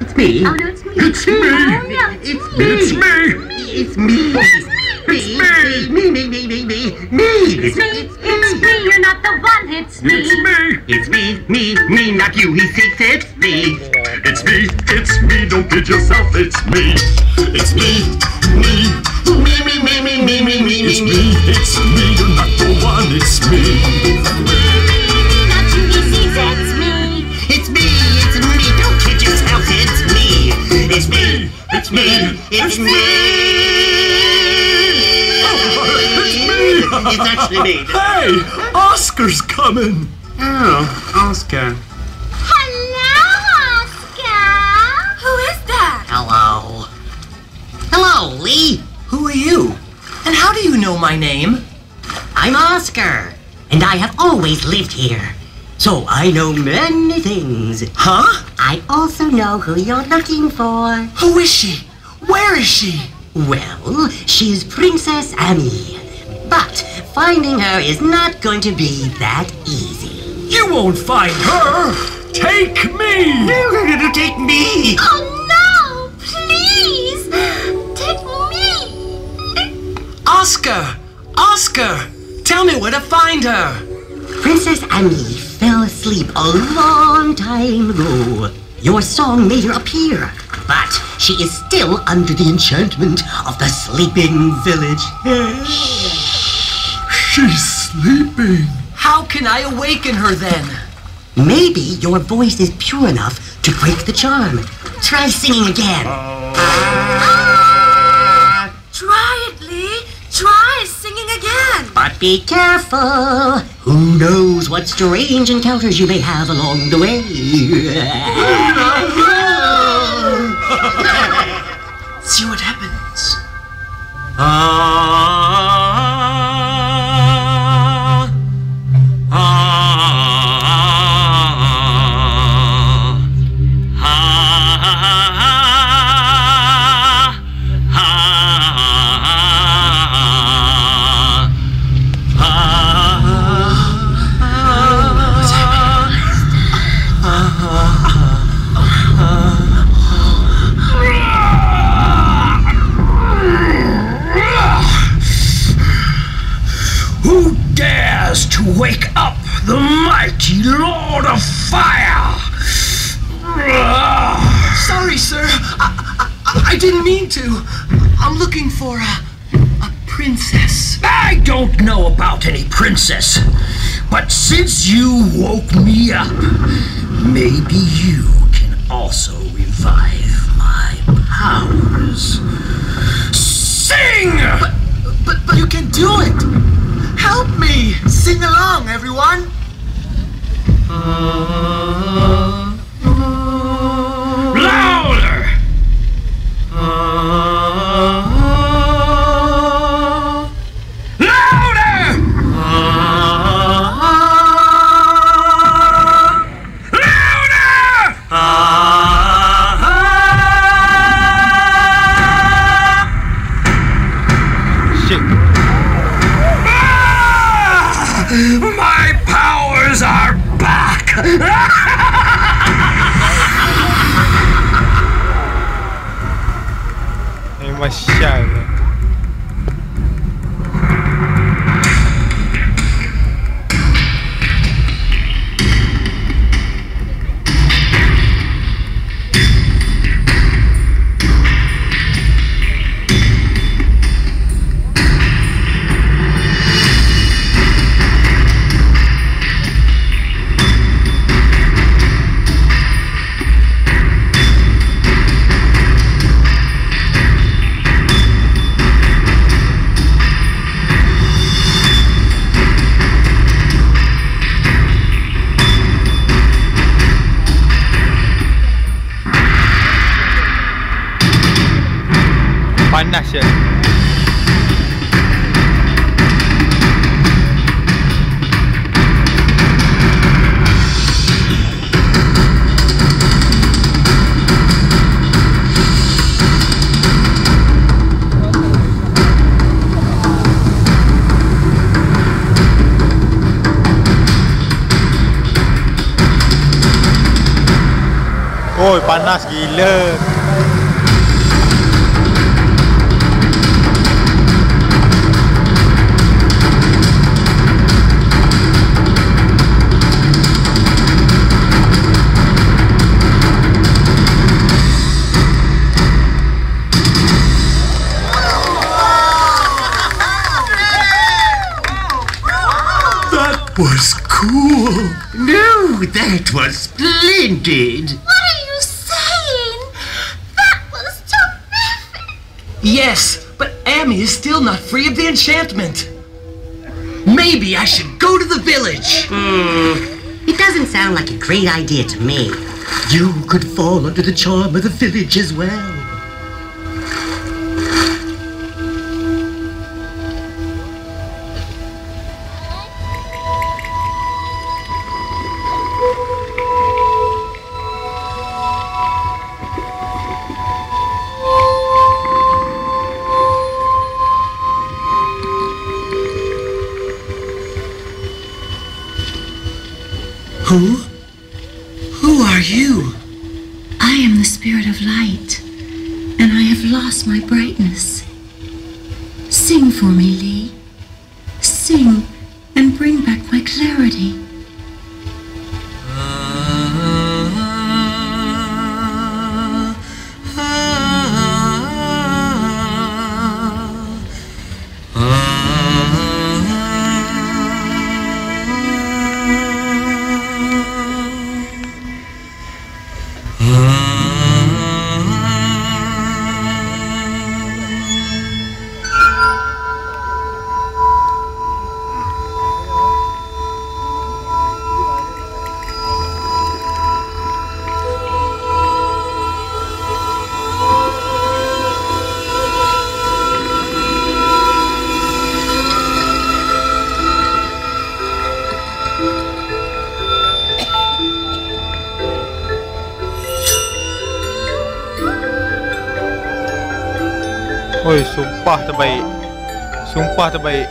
It's me. Oh, no, it's me. It's me. Oh, no, it's It's me. me. It's me. It's me. It's Me, me, me, me, me, me. It's me. It's me. You're not the one. It's me. It's me. It's me, me, me, not you. He thinks it's me. It's me. It's me. Don't kid yourself. It's me. It's me. Me. Me, me, me, me, me, me, me, It's me, me. It's me. You're not the one. It's me. Not me. It's me. It's me. It's me. It's actually me. Hey, Oscar's coming. Oh, Oscar. Hello, Oscar. Who is that? Hello. Hello, Lee. Who are you? And how do you know my name? I'm Oscar, and I have always lived here. So I know many things. Huh? I also know who you're looking for. Who is she? Where is she? Well, she's Princess Annie. But finding her is not going to be that easy. You won't find her. Take me. You're gonna take me! Oh no! Please, take me. Oscar! Oscar! Tell me where to find her! Princess Annie fell asleep a long time ago. Your song made her appear, but she is still under the enchantment of the sleeping village. She's sleeping. How can I awaken her then? Maybe your voice is pure enough to break the charm. Try singing again. Try But be careful. Who knows what strange encounters you may have along the way. See what happens. Who about any princess, but since you woke me up, maybe you can also revive my powers. Sing! But, but you can do it. Help me. Sing along, everyone. Louder! Woi panas gila That was cool. No, that was splendid. What are you saying? That was terrific. Yes, but Amy is still not free of the enchantment. Maybe I should go to the village. Hmm. It doesn't sound like a great idea to me. You could fall under the charm of the village as well. Sing for me, Lee. Sing and bring back my clarity. bay xuống qua tụi bay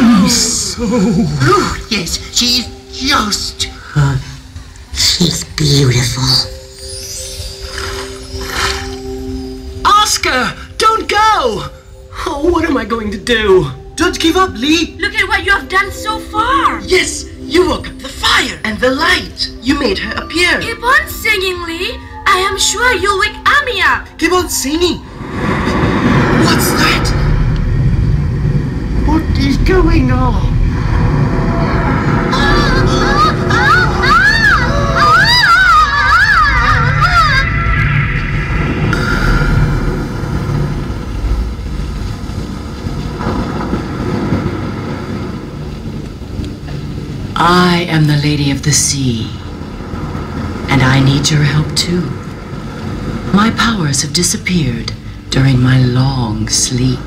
Oh, yes, she's just. Uh, she's beautiful. Oscar, don't go! Oh, what am I going to do? Don't give up, Lee. Look at what you have done so far. Yes, you woke up the fire and the light. You made her appear. Keep on singing, Lee. I am sure you'll wake Amy up. Keep on singing. What's that? What is going on? I am the Lady of the Sea, and I need your help too. My powers have disappeared during my long sleep.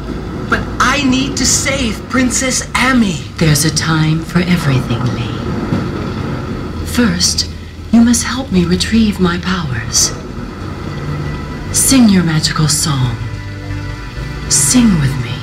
But I need to save Princess Amy. There's a time for everything, Lee. First, you must help me retrieve my powers. Sing your magical song. Sing with me.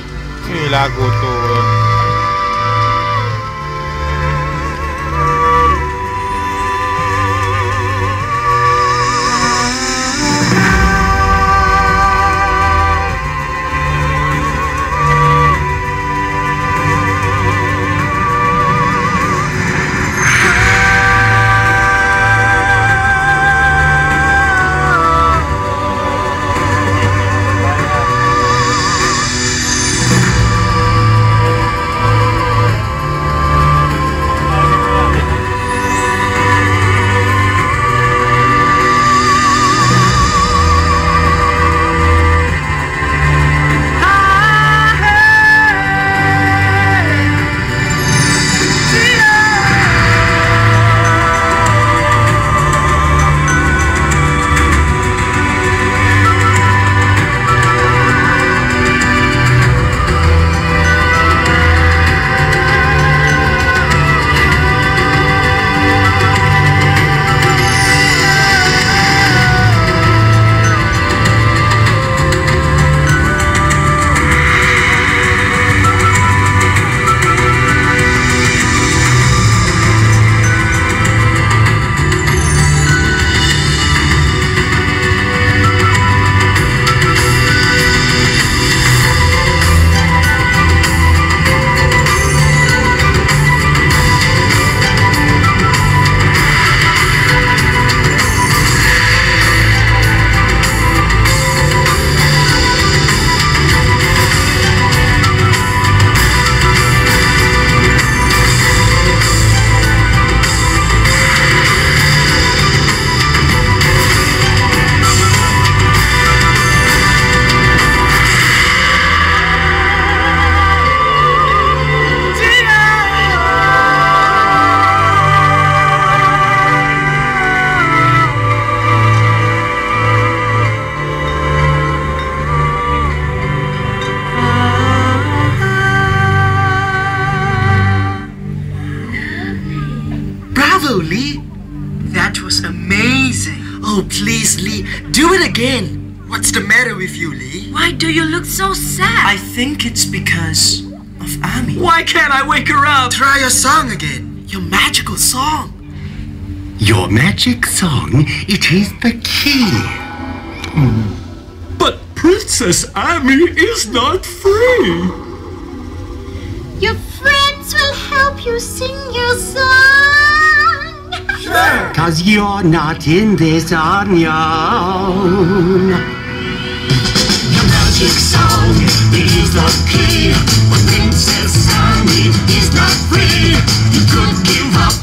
Again. What's the matter with you, Lee? Why do you look so sad? I think it's because of Ami. Why can't I wake her up? Try your song again. Your magical song. Your magic song, it is the key. But Princess Ami is not free. Your friends will help you sing your song. Cause you're not in this on your own. Your magic song is the key. But Princess Sammy is not free. You could give up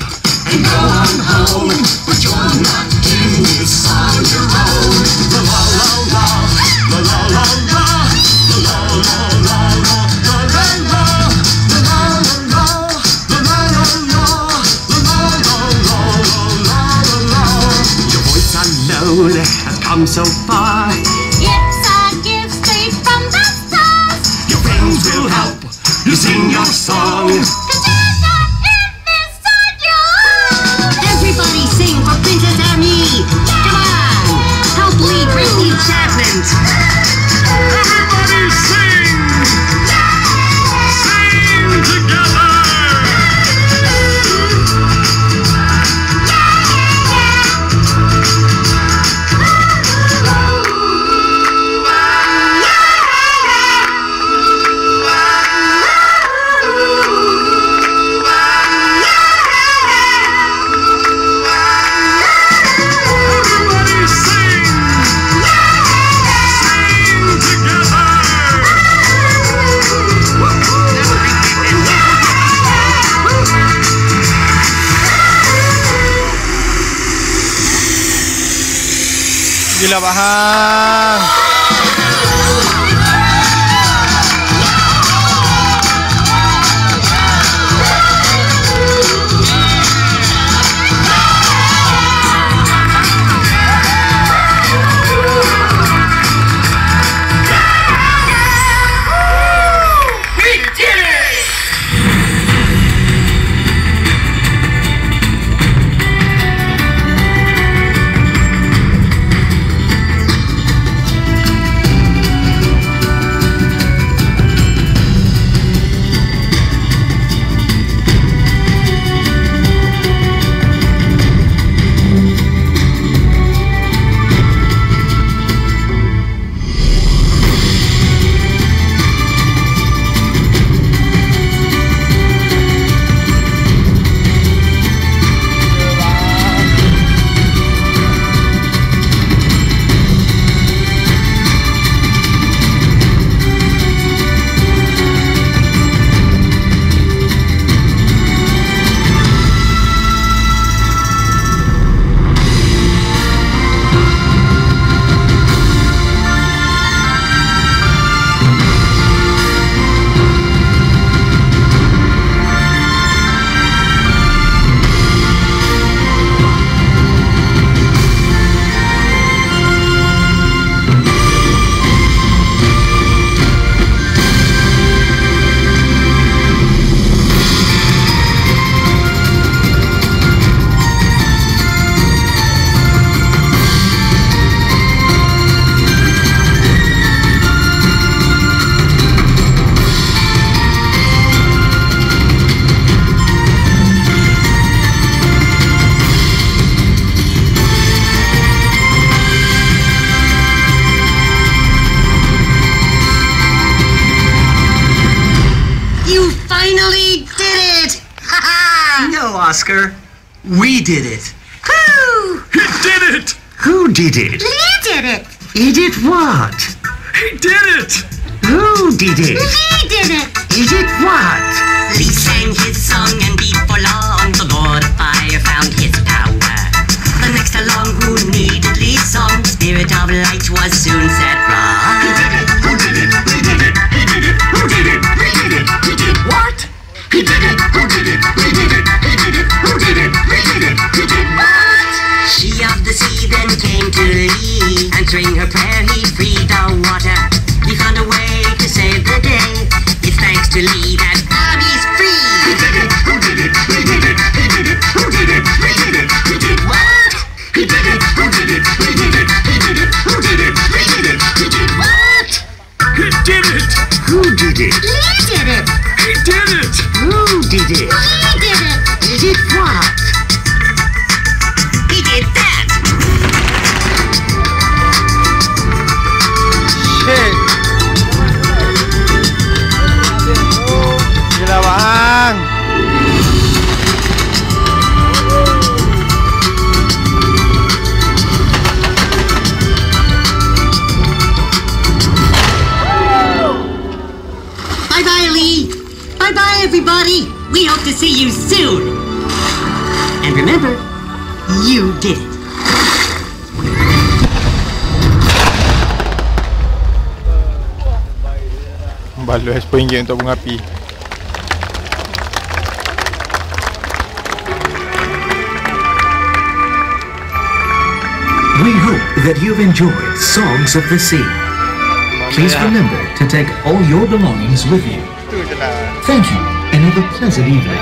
and go on home. But you're not in this on your own. Alone has come so far. It's a gift straight from the stars. Your friends will help you sing your song. Gila Oscar. We did it. Who? He did it! Who did it? Lee did it. He did what? He did it! Who did it? Lee did it. He did what? Lee sang his song and before long the Bye bye, Lee. Bye bye, everybody. We hope to see you soon! And remember, you did it. Balos poingi untuk bunga api. We hope that you've enjoyed Songs of the Sea. Please remember to take all your belongings with you. Lah. Uh, Thank you and have a pleasant evening.